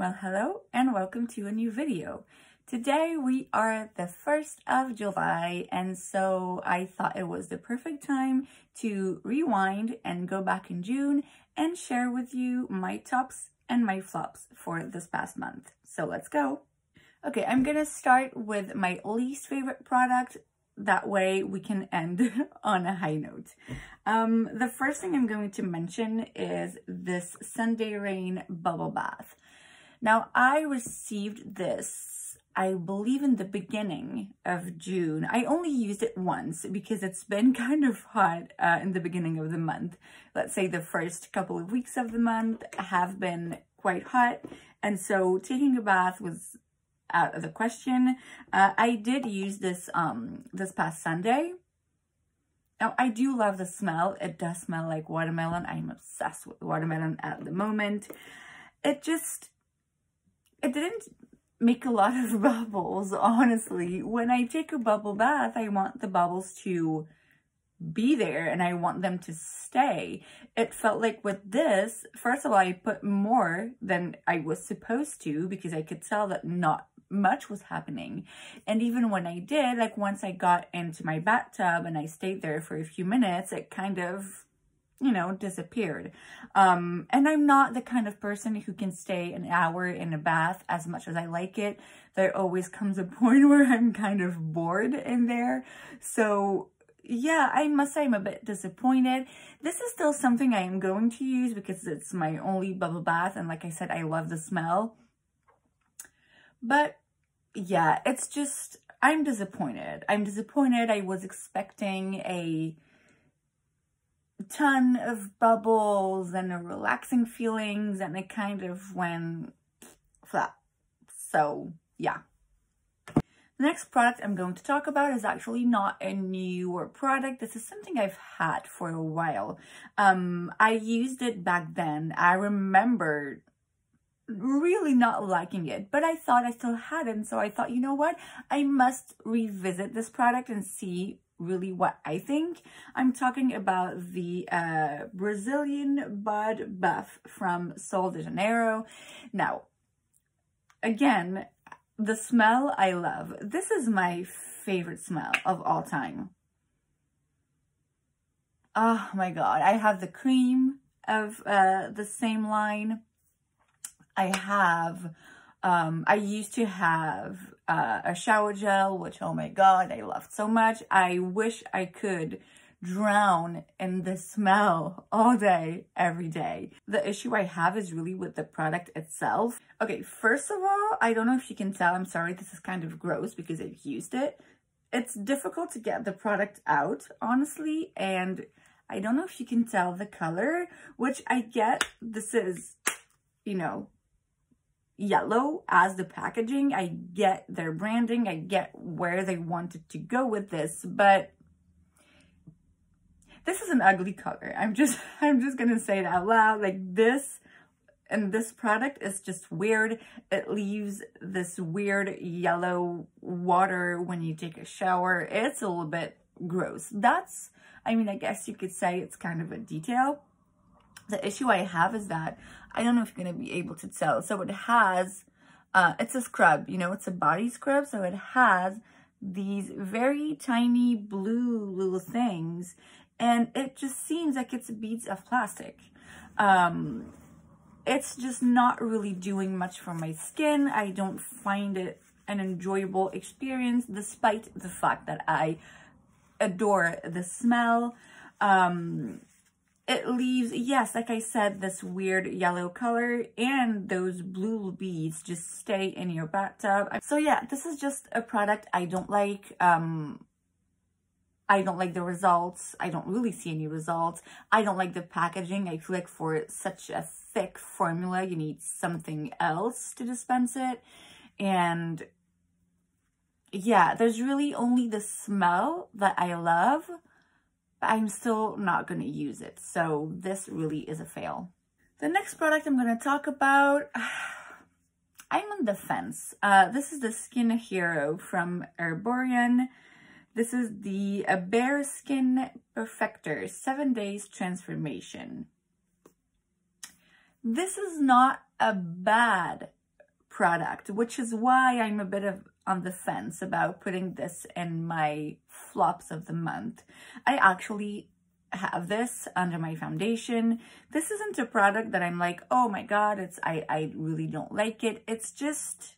Well, hello and welcome to a new video. Today we are the 1st of July and so I thought it was the perfect time to rewind and go back in June and share with you my tops and my flops for this past month. So let's go. Okay, I'm gonna start with my least favorite product. That way we can end on a high note. Um, the first thing I'm going to mention is this Sunday Rain Bubble Bath. Now, I received this, I believe in the beginning of June. I only used it once because it's been kind of hot uh, in the beginning of the month. Let's say the first couple of weeks of the month have been quite hot. And so taking a bath was out of the question. Uh, I did use this um this past Sunday. Now, I do love the smell. It does smell like watermelon. I'm obsessed with watermelon at the moment. It just, it didn't make a lot of bubbles, honestly. When I take a bubble bath, I want the bubbles to be there and I want them to stay. It felt like with this, first of all, I put more than I was supposed to because I could tell that not much was happening. And even when I did, like once I got into my bathtub and I stayed there for a few minutes, it kind of you know, disappeared. Um, and I'm not the kind of person who can stay an hour in a bath as much as I like it. There always comes a point where I'm kind of bored in there. So yeah, I must say I'm a bit disappointed. This is still something I am going to use because it's my only bubble bath. And like I said, I love the smell. But yeah, it's just, I'm disappointed. I'm disappointed. I was expecting a ton of bubbles and a relaxing feelings and it kind of went flat. So yeah. The next product I'm going to talk about is actually not a newer product. This is something I've had for a while. Um, I used it back then. I remember really not liking it, but I thought I still had it. And so I thought, you know what? I must revisit this product and see really what I think. I'm talking about the uh, Brazilian Bud Buff from Sol de Janeiro. Now, again, the smell I love. This is my favorite smell of all time. Oh my god, I have the cream of uh, the same line. I have, um, I used to have uh, a shower gel, which, oh my God, I loved so much. I wish I could drown in the smell all day, every day. The issue I have is really with the product itself. Okay, first of all, I don't know if you can tell, I'm sorry, this is kind of gross because I've used it. It's difficult to get the product out, honestly, and I don't know if you can tell the color, which I get this is, you know, yellow as the packaging. I get their branding. I get where they wanted to go with this, but this is an ugly color. I'm just, I'm just going to say it out loud. Like this and this product is just weird. It leaves this weird yellow water when you take a shower. It's a little bit gross. That's, I mean, I guess you could say it's kind of a detail. The issue I have is that I don't know if you're going to be able to tell. So it has, uh, it's a scrub, you know, it's a body scrub. So it has these very tiny blue little things and it just seems like it's beads of plastic. Um, it's just not really doing much for my skin. I don't find it an enjoyable experience despite the fact that I adore the smell. Um, it leaves, yes, like I said, this weird yellow color and those blue beads just stay in your bathtub. So yeah, this is just a product I don't like. Um, I don't like the results. I don't really see any results. I don't like the packaging. I feel like for such a thick formula, you need something else to dispense it. And yeah, there's really only the smell that I love. I'm still not going to use it. So this really is a fail. The next product I'm going to talk about, I'm on the fence. Uh, this is the Skin Hero from Erborian. This is the uh, Bare Skin Perfector 7 Days Transformation. This is not a bad product, which is why I'm a bit of on the fence about putting this in my flops of the month. I actually have this under my foundation. This isn't a product that I'm like, oh my God, it's I, I really don't like it. It's just,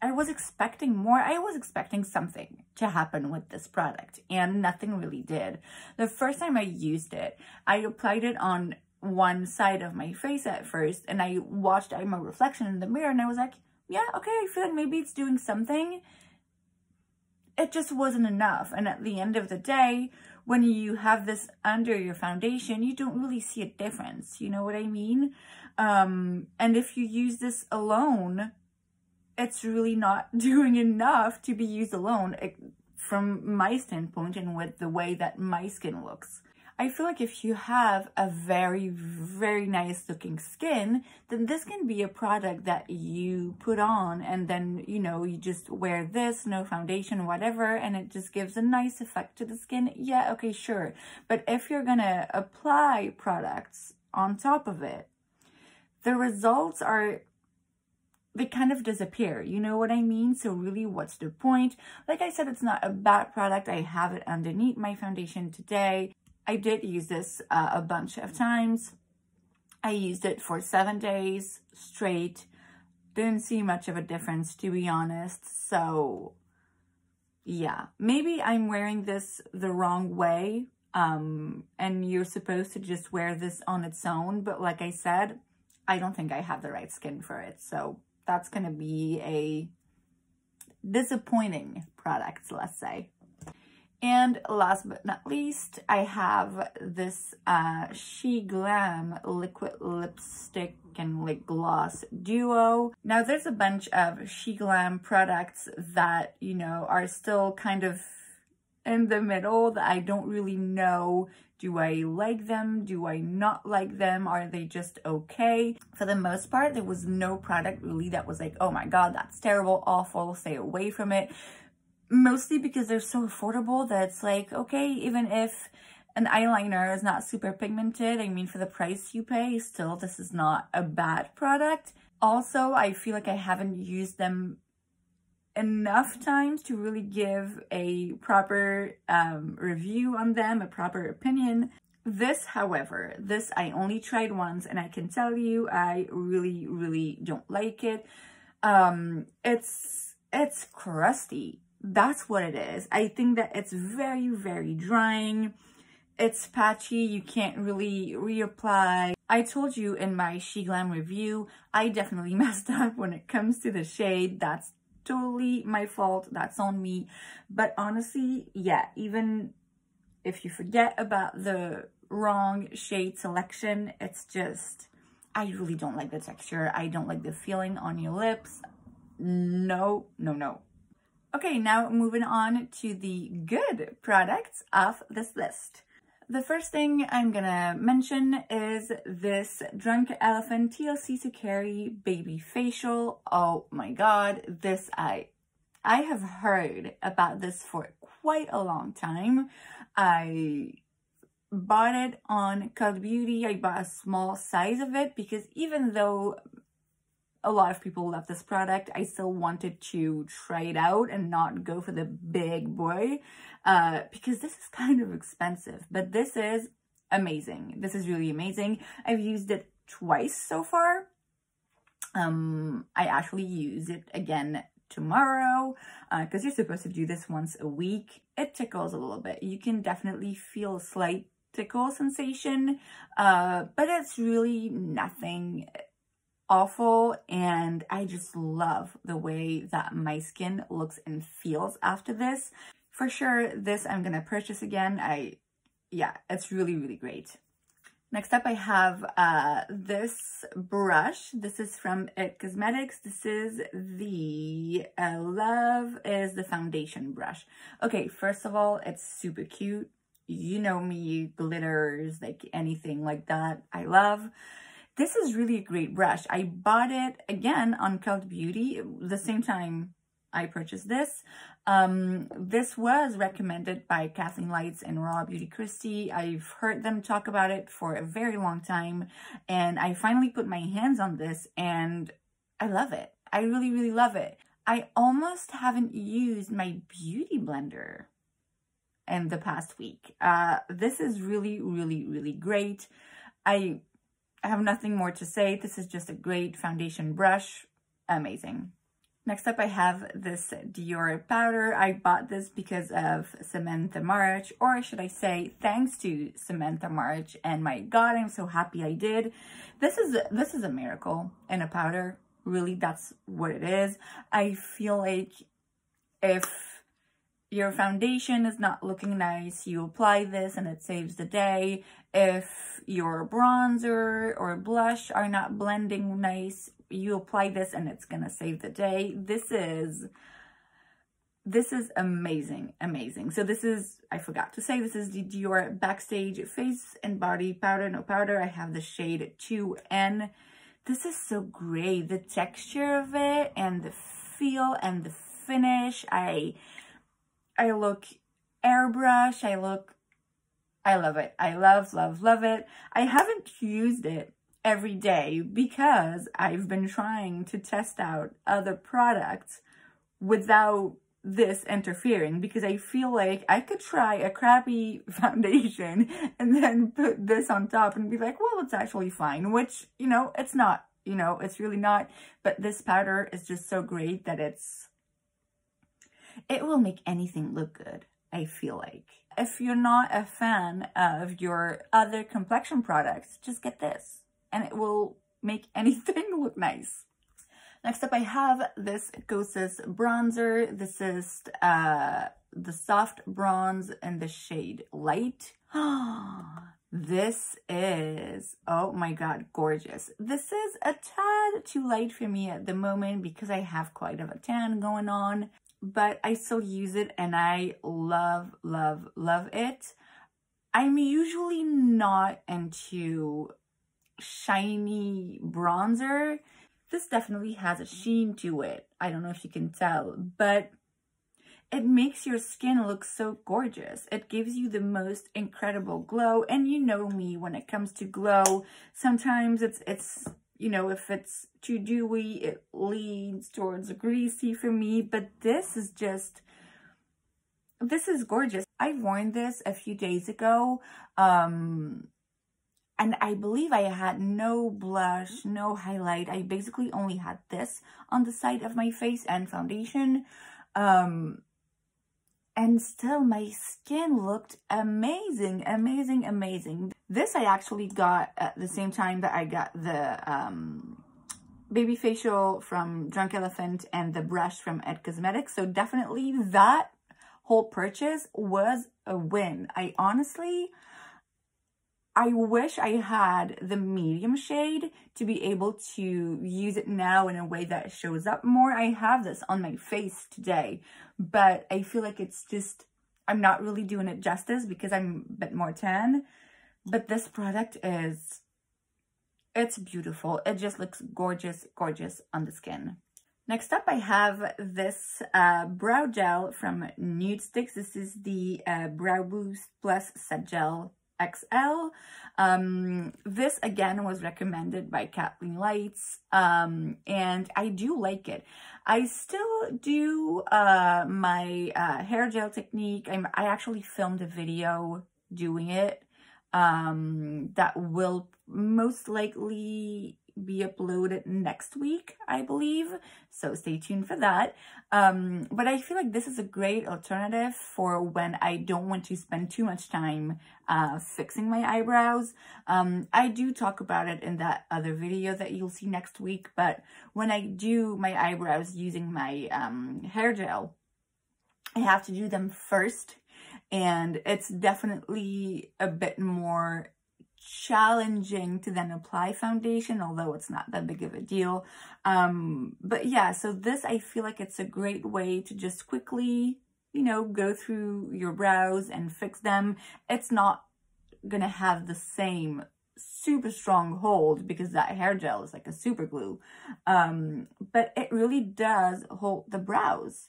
I was expecting more. I was expecting something to happen with this product and nothing really did. The first time I used it, I applied it on one side of my face at first and I watched my reflection in the mirror and I was like, yeah, okay, I feel like maybe it's doing something. It just wasn't enough. And at the end of the day, when you have this under your foundation, you don't really see a difference. You know what I mean? Um, and if you use this alone, it's really not doing enough to be used alone from my standpoint and with the way that my skin looks. I feel like if you have a very, very nice looking skin, then this can be a product that you put on and then, you know, you just wear this, no foundation, whatever, and it just gives a nice effect to the skin. Yeah, okay, sure. But if you're gonna apply products on top of it, the results are they kind of disappear. You know what I mean? So really, what's the point? Like I said, it's not a bad product. I have it underneath my foundation today. I did use this uh, a bunch of times. I used it for seven days straight. Didn't see much of a difference, to be honest. So, yeah. Maybe I'm wearing this the wrong way. Um, and you're supposed to just wear this on its own. But like I said, I don't think I have the right skin for it. So that's going to be a disappointing product, let's say. And last but not least, I have this uh, SheGlam liquid lipstick and lip gloss duo. Now there's a bunch of She Glam products that, you know, are still kind of in the middle that I don't really know. Do I like them? Do I not like them? Are they just okay? For the most part, there was no product really that was like, oh my God, that's terrible, awful, stay away from it mostly because they're so affordable that it's like, okay, even if an eyeliner is not super pigmented, I mean, for the price you pay, still, this is not a bad product. Also, I feel like I haven't used them enough times to really give a proper um, review on them, a proper opinion. This, however, this I only tried once and I can tell you I really, really don't like it. Um, it's, it's crusty that's what it is. I think that it's very, very drying. It's patchy. You can't really reapply. I told you in my SheGlam review, I definitely messed up when it comes to the shade. That's totally my fault. That's on me. But honestly, yeah, even if you forget about the wrong shade selection, it's just, I really don't like the texture. I don't like the feeling on your lips. No, no, no. Okay, now moving on to the good products of this list. The first thing I'm gonna mention is this Drunk Elephant TLC Sukari Baby Facial. Oh my god, this I I have heard about this for quite a long time. I bought it on Cult Beauty. I bought a small size of it because even though a lot of people love this product. I still wanted to try it out and not go for the big boy uh, because this is kind of expensive, but this is amazing. This is really amazing. I've used it twice so far. Um, I actually use it again tomorrow because uh, you're supposed to do this once a week. It tickles a little bit. You can definitely feel a slight tickle sensation, uh, but it's really nothing awful and I just love the way that my skin looks and feels after this. For sure, this I'm gonna purchase again. I, yeah, it's really, really great. Next up, I have uh, this brush. This is from It Cosmetics. This is the uh, Love is the foundation brush. Okay, first of all, it's super cute. You know me, glitters, like anything like that, I love. This is really a great brush. I bought it again on Cult Beauty the same time I purchased this. Um, this was recommended by Kathleen Lights and Raw Beauty Kristi. I've heard them talk about it for a very long time and I finally put my hands on this and I love it. I really, really love it. I almost haven't used my beauty blender in the past week. Uh, this is really, really, really great. I have nothing more to say. This is just a great foundation brush. Amazing. Next up, I have this Dior powder. I bought this because of Samantha March, or should I say, thanks to Samantha March. And my God, I'm so happy I did. This is this is a miracle in a powder. Really, that's what it is. I feel like if your foundation is not looking nice, you apply this and it saves the day. If your bronzer or blush are not blending nice, you apply this and it's to save the day. This is, this is amazing, amazing. So this is, I forgot to say, this is the Dior Backstage Face and Body Powder, no powder. I have the shade 2N. This is so great. The texture of it and the feel and the finish. I, I look airbrush. I look, I love it. I love, love, love it. I haven't used it every day because I've been trying to test out other products without this interfering because I feel like I could try a crappy foundation and then put this on top and be like, well, it's actually fine, which, you know, it's not, you know, it's really not. But this powder is just so great that it's, it will make anything look good, I feel like. If you're not a fan of your other complexion products, just get this and it will make anything look nice. Next up, I have this Kosas bronzer. This is uh, the soft bronze in the shade light. this is, oh my god, gorgeous. This is a tad too light for me at the moment because I have quite of a tan going on, but I still use it and I love, love, love it. I'm usually not into shiny bronzer. This definitely has a sheen to it. I don't know if you can tell, but it makes your skin look so gorgeous. It gives you the most incredible glow. And you know me when it comes to glow, sometimes it's, it's you know, if it's too dewy, it leans towards greasy for me. But this is just, this is gorgeous. I worn this a few days ago. Um, and I believe I had no blush, no highlight. I basically only had this on the side of my face and foundation. Um, and still my skin looked amazing, amazing, amazing. This I actually got at the same time that I got the um, baby facial from Drunk Elephant and the brush from It Cosmetics. So definitely that whole purchase was a win. I honestly I wish I had the medium shade to be able to use it now in a way that shows up more. I have this on my face today, but I feel like it's just, I'm not really doing it justice because I'm a bit more tan. But this product is, it's beautiful. It just looks gorgeous, gorgeous on the skin. Next up, I have this uh, brow gel from Nudestix. This is the uh, Brow Boost Plus Set Gel XL. Um, this again was recommended by Kathleen Lights, um, and I do like it. I still do uh, my uh, hair gel technique. I'm, I actually filmed a video doing it um, that will most likely be uploaded next week, I believe. So stay tuned for that. Um, but I feel like this is a great alternative for when I don't want to spend too much time uh, fixing my eyebrows. Um, I do talk about it in that other video that you'll see next week. But when I do my eyebrows using my um, hair gel, I have to do them first and it's definitely a bit more challenging to then apply foundation, although it's not that big of a deal. Um, but yeah, so this, I feel like it's a great way to just quickly, you know, go through your brows and fix them. It's not gonna have the same super strong hold because that hair gel is like a super glue. Um, but it really does hold the brows.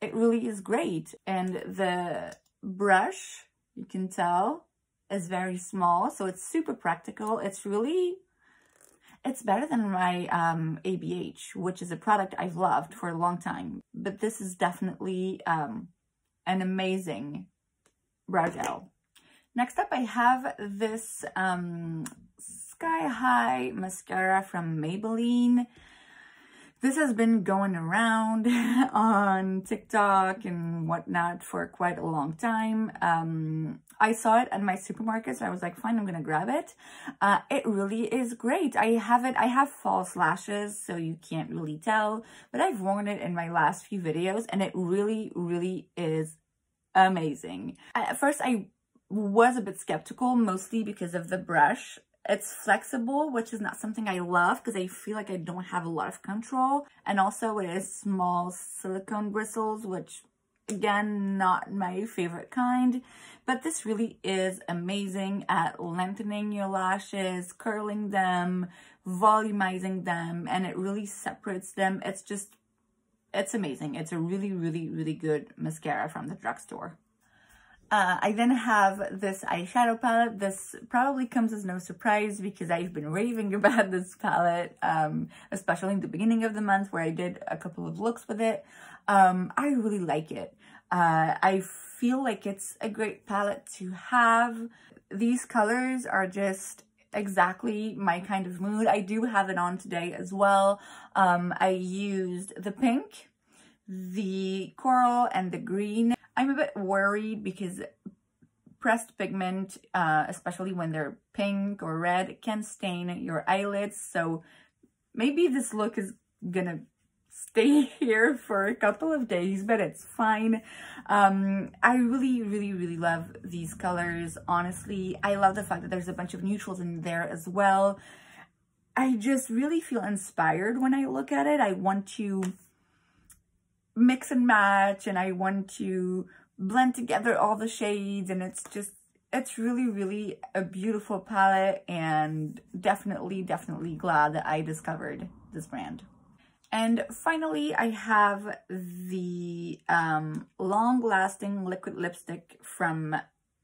It really is great. And the brush, you can tell, is very small, so it's super practical. It's really, it's better than my um, ABH, which is a product I've loved for a long time. But this is definitely um, an amazing brow gel. Next up, I have this um, Sky High mascara from Maybelline. This has been going around on TikTok and whatnot for quite a long time. Um, I saw it at my supermarket, so I was like, fine, I'm to grab it. Uh, it really is great. I have it, I have false lashes, so you can't really tell, but I've worn it in my last few videos, and it really, really is amazing. At first, I was a bit skeptical, mostly because of the brush. It's flexible, which is not something I love because I feel like I don't have a lot of control. And also it is small silicone bristles, which again, not my favorite kind. But this really is amazing at lengthening your lashes, curling them, volumizing them, and it really separates them. It's just, it's amazing. It's a really, really, really good mascara from the drugstore. Uh, I then have this eyeshadow palette. This probably comes as no surprise because I've been raving about this palette, um, especially in the beginning of the month where I did a couple of looks with it. Um, I really like it. Uh, I feel like it's a great palette to have. These colors are just exactly my kind of mood. I do have it on today as well. Um, I used the pink, the coral, and the green. I'm a bit worried because pressed pigment, uh, especially when they're pink or red, can stain your eyelids. So maybe this look is gonna stay here for a couple of days, but it's fine. Um, I really, really, really love these colors. Honestly, I love the fact that there's a bunch of neutrals in there as well. I just really feel inspired when I look at it. I want to mix and match and I want to blend together all the shades and it's just it's really really a beautiful palette and definitely definitely glad that I discovered this brand. And finally, I have the um, long-lasting liquid lipstick from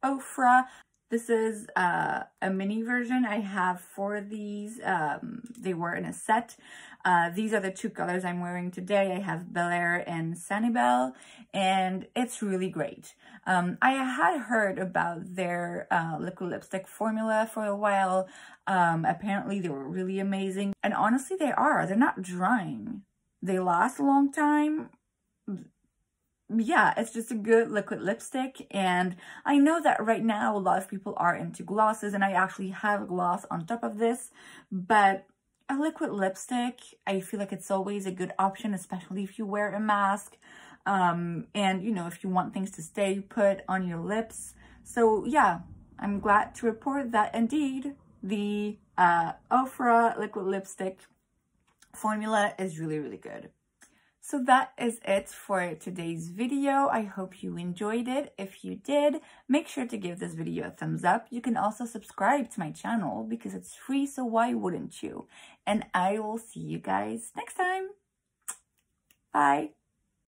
Ofra. This is uh, a mini version I have for these. Um, they were in a set. Uh, these are the two colors I'm wearing today. I have Bel Air and Sanibel, and it's really great. Um, I had heard about their uh, liquid lipstick formula for a while. Um, apparently, they were really amazing. And honestly, they are. They're not drying. They last a long time yeah, it's just a good liquid lipstick. And I know that right now a lot of people are into glosses and I actually have a gloss on top of this, but a liquid lipstick, I feel like it's always a good option, especially if you wear a mask. Um, and you know, if you want things to stay put on your lips. So yeah, I'm glad to report that indeed the uh, Ofra liquid lipstick formula is really, really good. So that is it for today's video. I hope you enjoyed it. If you did, make sure to give this video a thumbs up. You can also subscribe to my channel because it's free, so why wouldn't you? And I will see you guys next time. Bye.